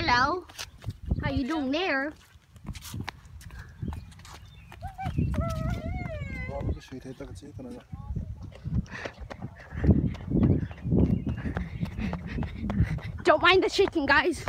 Hello. How you doing there? Don't mind the chicken, guys.